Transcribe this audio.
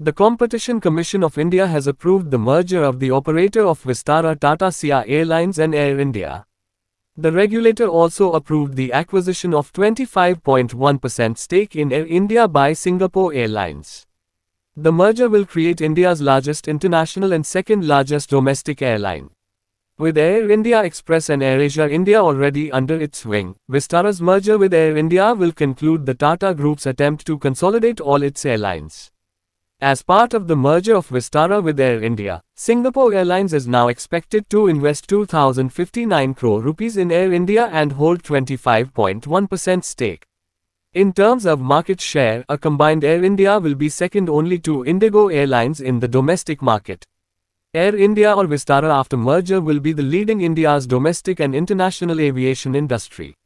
The Competition Commission of India has approved the merger of the operator of Vistara Tata SIA Airlines and Air India. The regulator also approved the acquisition of 25.1% stake in Air India by Singapore Airlines. The merger will create India's largest international and second largest domestic airline. With Air India Express and AirAsia India already under its wing, Vistara's merger with Air India will conclude the Tata Group's attempt to consolidate all its airlines. As part of the merger of Vistara with Air India, Singapore Airlines is now expected to invest 2059 crore rupees in Air India and hold 25.1% stake. In terms of market share, a combined Air India will be second only to Indigo Airlines in the domestic market. Air India or Vistara after merger will be the leading India's domestic and international aviation industry.